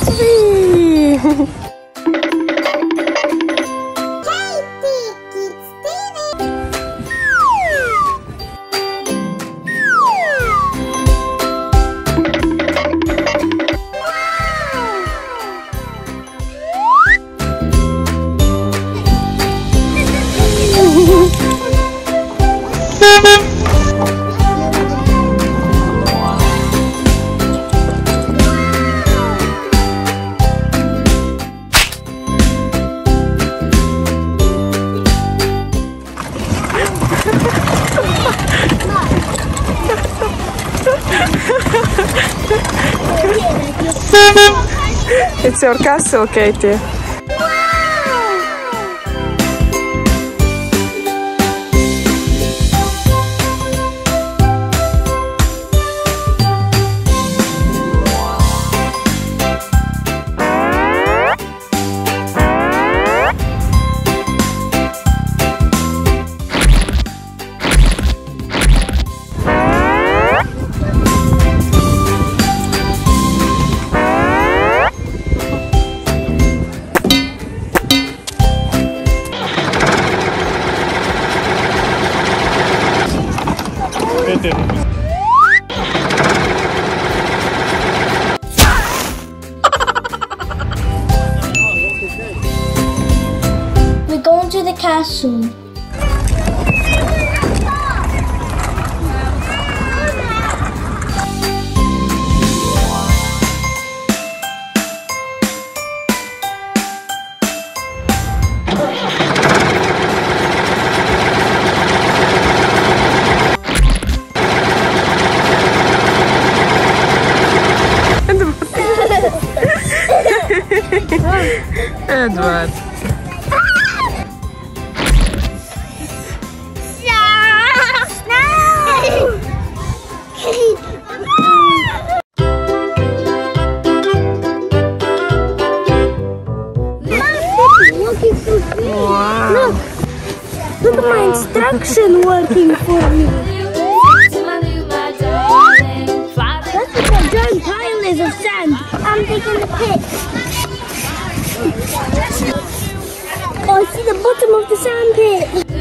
金嘿嘿 It's your castle, Katy. We're going to the castle. Edward. Wow. Look at my instruction working for me. That's what a giant pile is of sand. I'm taking the pick. Oh, I see the bottom of the sandpit.